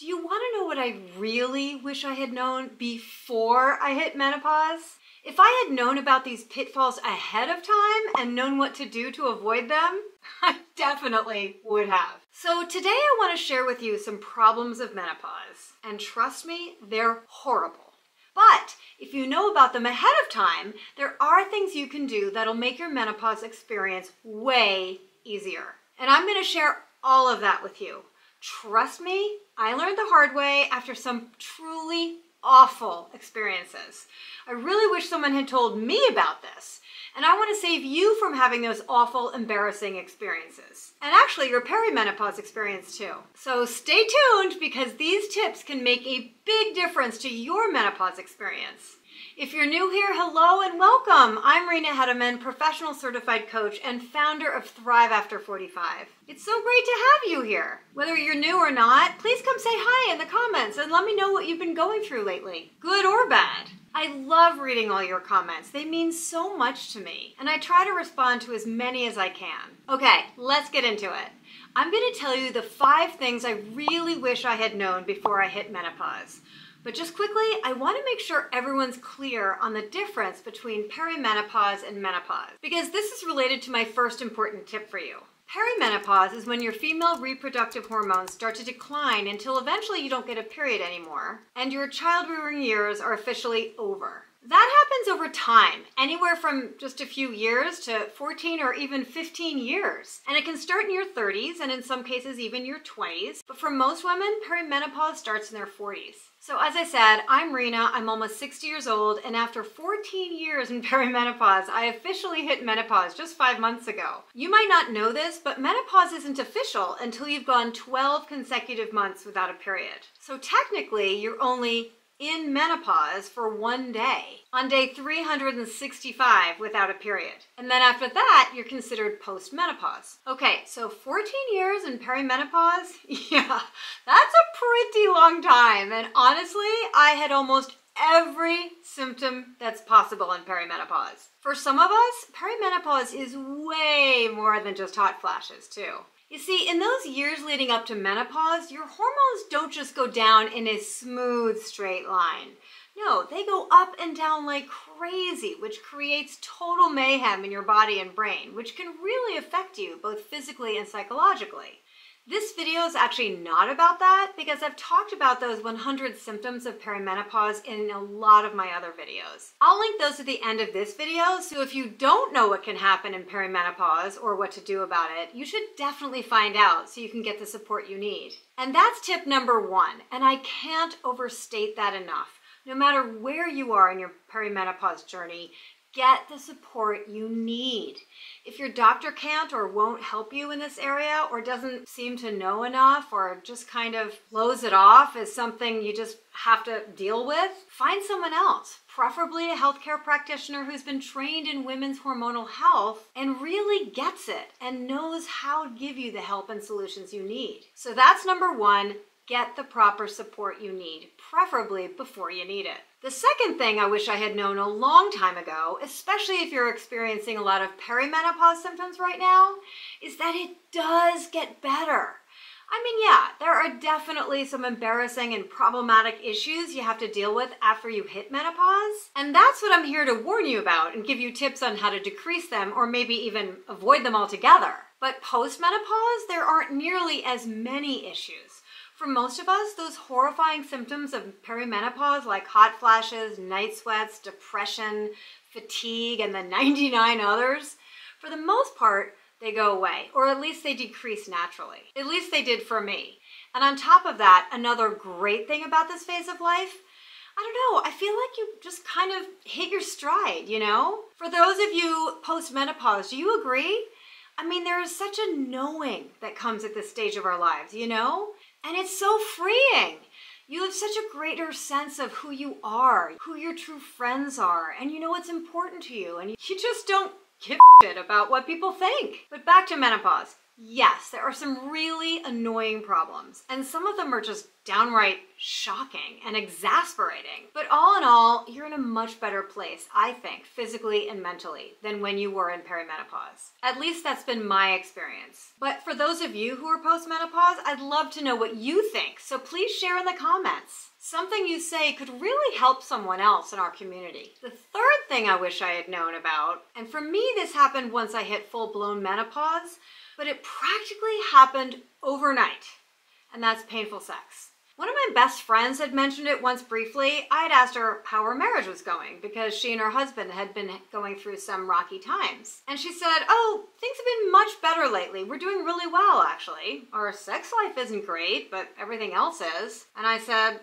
Do you want to know what I really wish I had known before I hit menopause? If I had known about these pitfalls ahead of time and known what to do to avoid them, I definitely would have. So today I want to share with you some problems of menopause. And trust me, they're horrible. But if you know about them ahead of time, there are things you can do that'll make your menopause experience way easier. And I'm going to share all of that with you. Trust me, I learned the hard way after some truly awful experiences. I really wish someone had told me about this. And I want to save you from having those awful, embarrassing experiences. And actually, your perimenopause experience too. So stay tuned because these tips can make a big difference to your menopause experience. If you're new here, hello and welcome. I'm Rena Hedeman, professional certified coach and founder of Thrive After 45. It's so great to have you here. Whether you're new or not, please come say hi in the comments and let me know what you've been going through lately, good or bad. I love reading all your comments. They mean so much to me, and I try to respond to as many as I can. Okay, let's get into it. I'm going to tell you the five things I really wish I had known before I hit menopause. But just quickly, I want to make sure everyone's clear on the difference between perimenopause and menopause, because this is related to my first important tip for you. Perimenopause is when your female reproductive hormones start to decline until eventually you don't get a period anymore, and your child-rearing years are officially over. That happens over time, anywhere from just a few years to 14 or even 15 years. And it can start in your 30s and in some cases even your 20s. But for most women, perimenopause starts in their 40s. So as I said, I'm Rena, I'm almost 60 years old, and after 14 years in perimenopause, I officially hit menopause just five months ago. You might not know this, but menopause isn't official until you've gone 12 consecutive months without a period. So technically, you're only in menopause for one day on day 365 without a period. And then after that, you're considered postmenopause. Okay, so 14 years in perimenopause? Yeah, that's a pretty long time. And honestly, I had almost every symptom that's possible in perimenopause. For some of us, perimenopause is way more than just hot flashes, too. You see, in those years leading up to menopause, your hormones don't just go down in a smooth straight line. No, they go up and down like crazy, which creates total mayhem in your body and brain, which can really affect you both physically and psychologically. This video is actually not about that because I've talked about those 100 symptoms of perimenopause in a lot of my other videos. I'll link those at the end of this video, so if you don't know what can happen in perimenopause or what to do about it, you should definitely find out so you can get the support you need. And that's tip number one, and I can't overstate that enough. No matter where you are in your perimenopause journey, get the support you need. If your doctor can't or won't help you in this area or doesn't seem to know enough or just kind of blows it off as something you just have to deal with, find someone else, preferably a healthcare practitioner who's been trained in women's hormonal health and really gets it and knows how to give you the help and solutions you need. So that's number one, get the proper support you need, preferably before you need it. The second thing I wish I had known a long time ago, especially if you're experiencing a lot of perimenopause symptoms right now, is that it does get better. I mean, yeah, there are definitely some embarrassing and problematic issues you have to deal with after you hit menopause. And that's what I'm here to warn you about and give you tips on how to decrease them or maybe even avoid them altogether. But post-menopause, there aren't nearly as many issues. For most of us, those horrifying symptoms of perimenopause like hot flashes, night sweats, depression, fatigue, and the 99 others, for the most part, they go away, or at least they decrease naturally. At least they did for me. And on top of that, another great thing about this phase of life, I don't know, I feel like you just kind of hit your stride, you know? For those of you post-menopause, do you agree? I mean, there is such a knowing that comes at this stage of our lives, you know? And it's so freeing. You have such a greater sense of who you are, who your true friends are, and you know what's important to you, and you just don't give a shit about what people think. But back to menopause. Yes, there are some really annoying problems, and some of them are just downright shocking and exasperating. But all in all, you're in a much better place, I think, physically and mentally, than when you were in perimenopause. At least that's been my experience. But for those of you who are postmenopause, I'd love to know what you think, so please share in the comments. Something you say could really help someone else in our community. The third thing I wish I had known about, and for me this happened once I hit full-blown menopause, but it practically happened overnight, and that's painful sex. One of my best friends had mentioned it once briefly. I had asked her how her marriage was going because she and her husband had been going through some rocky times. And she said, Oh, things have been much better lately. We're doing really well, actually. Our sex life isn't great, but everything else is. And I said,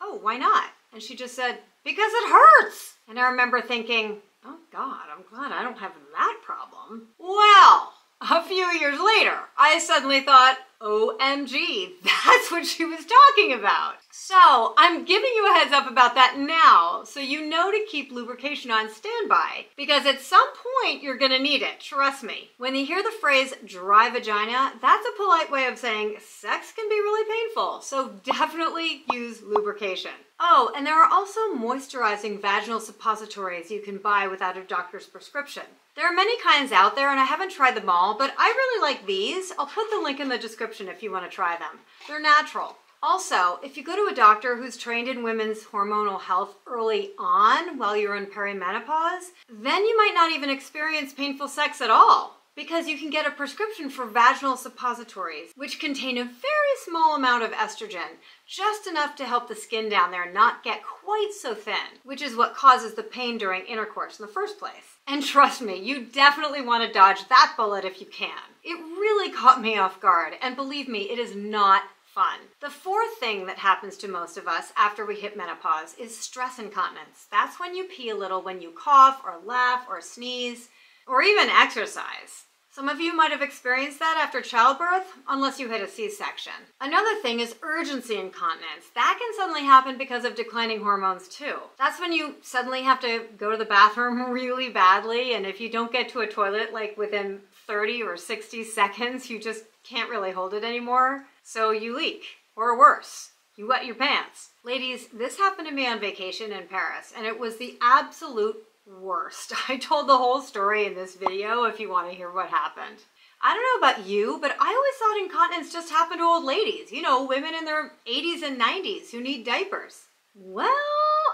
Oh, why not? And she just said, Because it hurts. And I remember thinking, Oh God, I'm glad I don't have that problem. Well, a few years later, I suddenly thought, OMG, that's what she was talking about. So I'm giving you a heads up about that now so you know to keep lubrication on standby because at some point you're gonna need it, trust me. When you hear the phrase dry vagina, that's a polite way of saying sex can be really painful, so definitely use lubrication. Oh, and there are also moisturizing vaginal suppositories you can buy without a doctor's prescription. There are many kinds out there and I haven't tried them all, but I really like these. I'll put the link in the description if you want to try them. They're natural. Also, if you go to a doctor who's trained in women's hormonal health early on while you're in perimenopause, then you might not even experience painful sex at all because you can get a prescription for vaginal suppositories, which contain a very small amount of estrogen, just enough to help the skin down there not get quite so thin, which is what causes the pain during intercourse in the first place. And trust me, you definitely want to dodge that bullet if you can. It really caught me off guard, and believe me, it is not fun. The fourth thing that happens to most of us after we hit menopause is stress incontinence. That's when you pee a little when you cough or laugh or sneeze or even exercise. Some of you might have experienced that after childbirth, unless you had a C-section. Another thing is urgency incontinence. That can suddenly happen because of declining hormones too. That's when you suddenly have to go to the bathroom really badly, and if you don't get to a toilet like within 30 or 60 seconds, you just can't really hold it anymore. So you leak, or worse, you wet your pants. Ladies, this happened to me on vacation in Paris, and it was the absolute worst. I told the whole story in this video if you want to hear what happened. I don't know about you, but I always thought incontinence just happened to old ladies. You know, women in their 80s and 90s who need diapers. Well,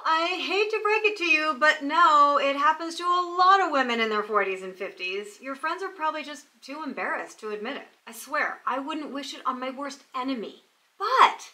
I hate to break it to you, but no, it happens to a lot of women in their 40s and 50s. Your friends are probably just too embarrassed to admit it. I swear, I wouldn't wish it on my worst enemy. But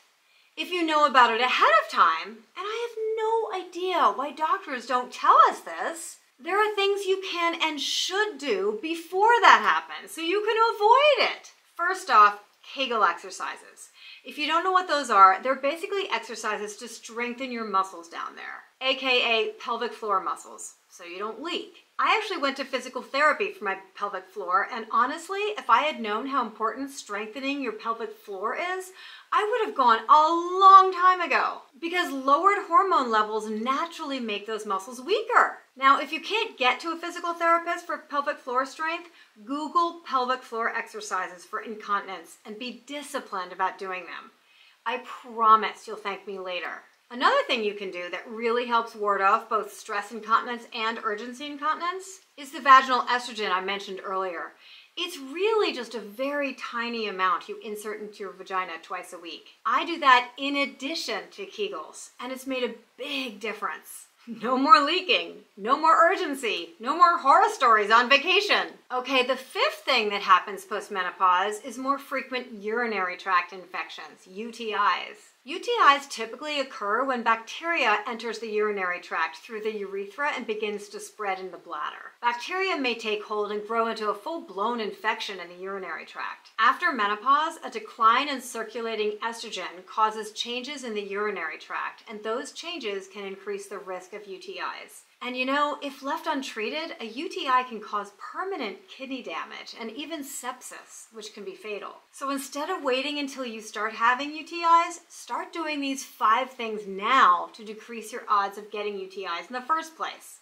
if you know about it ahead of time, and I have no idea why doctors don't tell us this, there are things you can and should do before that happens so you can avoid it. First off, Kegel exercises. If you don't know what those are, they're basically exercises to strengthen your muscles down there, aka pelvic floor muscles, so you don't leak. I actually went to physical therapy for my pelvic floor, and honestly, if I had known how important strengthening your pelvic floor is, I would have gone a long time ago because lowered hormone levels naturally make those muscles weaker. Now, if you can't get to a physical therapist for pelvic floor strength, Google pelvic floor exercises for incontinence and be disciplined about doing them. I promise you'll thank me later. Another thing you can do that really helps ward off both stress incontinence and urgency incontinence is the vaginal estrogen I mentioned earlier. It's really just a very tiny amount you insert into your vagina twice a week. I do that in addition to Kegels, and it's made a big difference. No more leaking, no more urgency, no more horror stories on vacation. Okay, the fifth thing that happens postmenopause is more frequent urinary tract infections, UTIs. UTIs typically occur when bacteria enters the urinary tract through the urethra and begins to spread in the bladder. Bacteria may take hold and grow into a full-blown infection in the urinary tract. After menopause, a decline in circulating estrogen causes changes in the urinary tract, and those changes can increase the risk of UTIs. And you know, if left untreated, a UTI can cause permanent kidney damage and even sepsis, which can be fatal. So instead of waiting until you start having UTIs, start doing these five things now to decrease your odds of getting UTIs in the first place.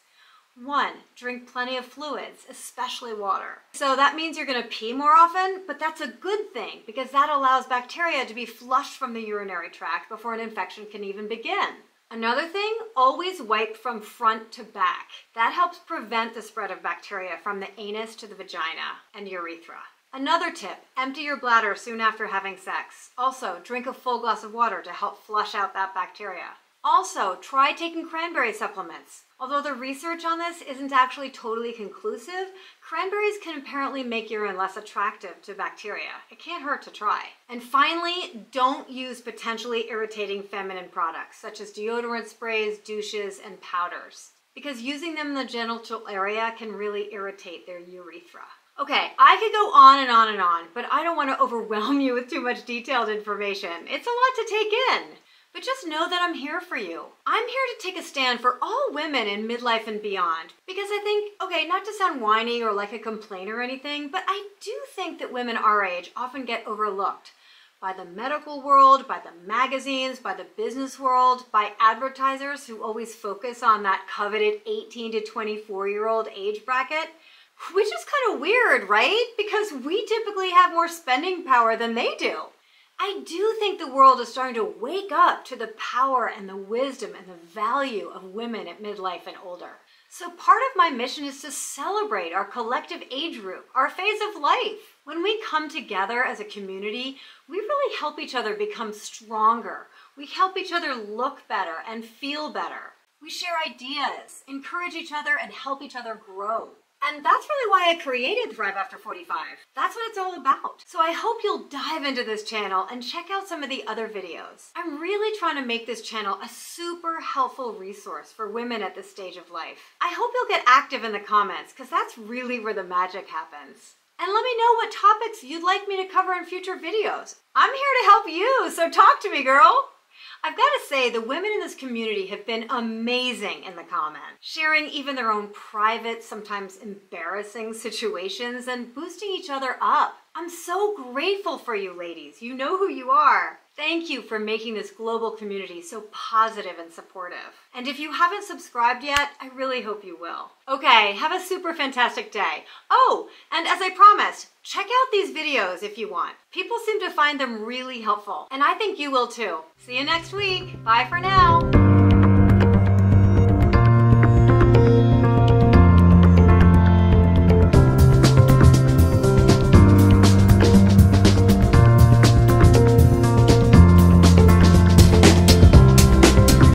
One, drink plenty of fluids, especially water. So that means you're gonna pee more often, but that's a good thing because that allows bacteria to be flushed from the urinary tract before an infection can even begin. Another thing, always wipe from front to back. That helps prevent the spread of bacteria from the anus to the vagina and urethra. Another tip, empty your bladder soon after having sex. Also, drink a full glass of water to help flush out that bacteria. Also, try taking cranberry supplements. Although the research on this isn't actually totally conclusive, cranberries can apparently make urine less attractive to bacteria. It can't hurt to try. And finally, don't use potentially irritating feminine products, such as deodorant sprays, douches, and powders, because using them in the genital area can really irritate their urethra. Okay, I could go on and on and on, but I don't want to overwhelm you with too much detailed information. It's a lot to take in. But just know that I'm here for you. I'm here to take a stand for all women in midlife and beyond. Because I think, okay, not to sound whiny or like a complainer or anything, but I do think that women our age often get overlooked by the medical world, by the magazines, by the business world, by advertisers who always focus on that coveted 18 to 24 year old age bracket. Which is kind of weird, right? Because we typically have more spending power than they do. I do think the world is starting to wake up to the power and the wisdom and the value of women at midlife and older. So, part of my mission is to celebrate our collective age group, our phase of life. When we come together as a community, we really help each other become stronger. We help each other look better and feel better. We share ideas, encourage each other, and help each other grow. And that's really why I created Thrive After 45. That's what it's all about. So I hope you'll dive into this channel and check out some of the other videos. I'm really trying to make this channel a super helpful resource for women at this stage of life. I hope you'll get active in the comments because that's really where the magic happens. And let me know what topics you'd like me to cover in future videos. I'm here to help you, so talk to me, girl. I've got to say, the women in this community have been amazing in the comments, sharing even their own private, sometimes embarrassing situations and boosting each other up. I'm so grateful for you ladies. You know who you are. Thank you for making this global community so positive and supportive. And if you haven't subscribed yet, I really hope you will. Okay, have a super fantastic day. Oh, and as I promised, check out these videos if you want. People seem to find them really helpful, and I think you will too. See you next week. Bye for now.